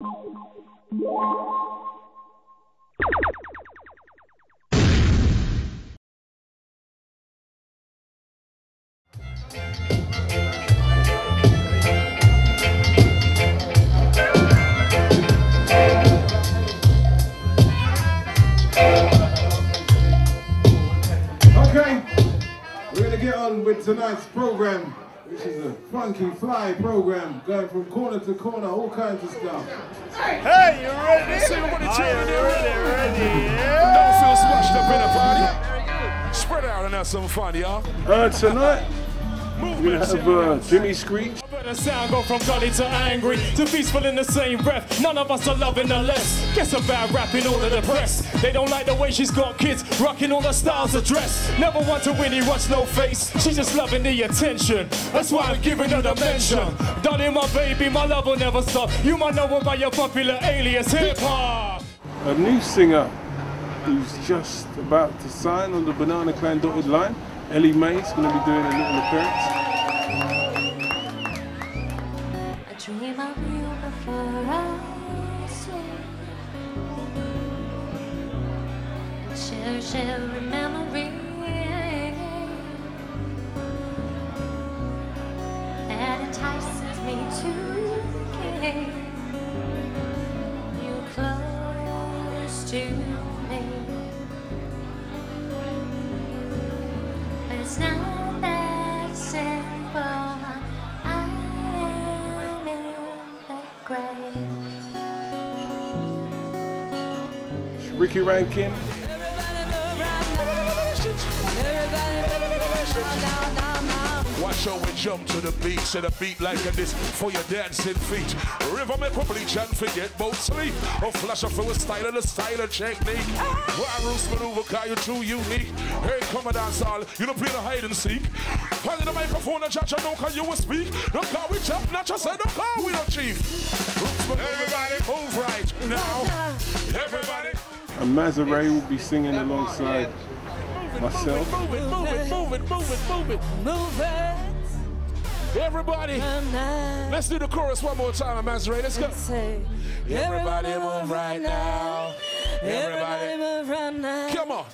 Okay, we're gonna get on with tonight's program, which is a funky fly program, going from corner to corner, all kinds of stuff. Hey, you ready? See what the children are ready, ready. Yeah. Don't feel squashed up in a party. Spread out and have some fun, y'all. Uh, tonight, gonna have uh, Jimmy Screech. The sound go from gully to angry to peaceful in the same breath. None of us are loving her less. Guess about rapping all of the press. They don't like the way she's got kids, rocking all the styles of dress. Never want to win, he wants no face. She's just loving the attention. That's why I'm giving her the mention. Darling, my baby, my love will never stop. You might know her by your popular alias hip hop. A new singer who's just about to sign on the Banana Klan dotted line. Ellie Mae's gonna be doing a little appearance. Dream of you before. Cherish every memory entices me to not that simple. I'm in the grave. Ricky Ranking. Watch how we jump to the beat, to the beat like a this for your dancing feet. River make a bleach and forget about sleep. Or flash up for a style and a style and technique. Why Bruce maneuver, cause you too unique. Hey, come and dance all, you don't play the hide and seek. Find the microphone and chat, you know, cause you will speak. Don't call we jump, not just say, don't call we don't chief. Everybody move right now. Everybody. And Amaziree will be singing alongside myself. Move it, move it, move it, move it, move it. Move it. Everybody, let's do the chorus one more time, Maserati. Let's go. Everybody move right now. everybody move right now. Come on.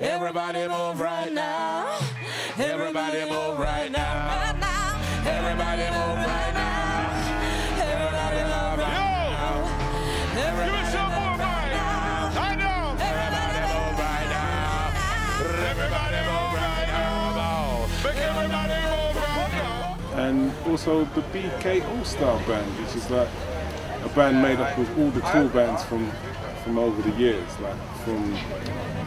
Everybody move right now. Everybody move right now. Everybody move right now. And also the BK All Star Band, which is like a band made up of all the tour bands from from over the years, like from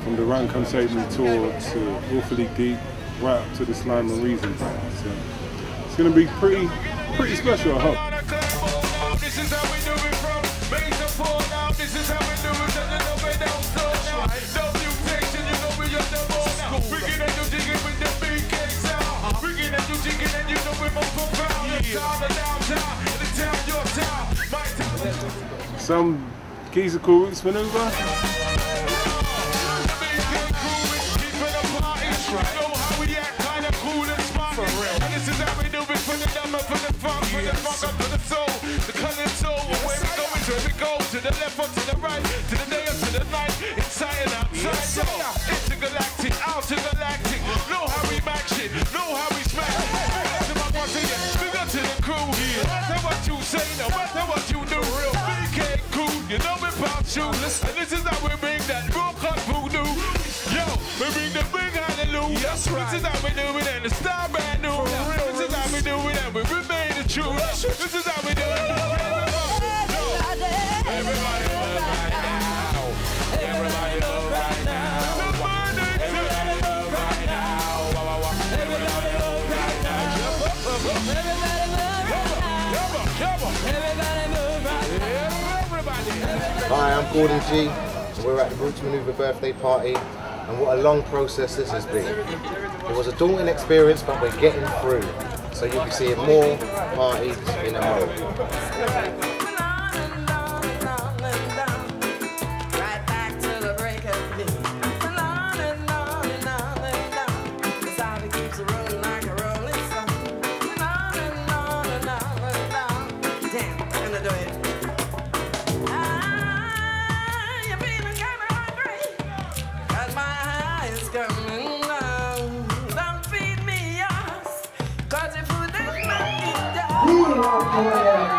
from the Run Me tour to Awfully Deep, right up to the Slime and Reason band. So it's gonna be pretty pretty special, I hope. Some geezer cool Roots Manuva. To the left or to the right, to the day or to the night, inside and outside. Yeah, intergalactic, outergalactic. Know how we max shit, know how we smash it. Big up to my boss big up to the crew. No matter what you say, no matter what you. And this is how we bring that cut voodoo. Yo, we bring the big hallelujah. That's right. This is how we do it, and the star brand new. This is how we do it, and we remain the truth. This is how Hi, I'm Gordon G. and We're at the Roots Manuva birthday party, and what a long process this has been. It was a daunting experience, but we're getting through. So you'll be seeing more parties in a moment. Thank you.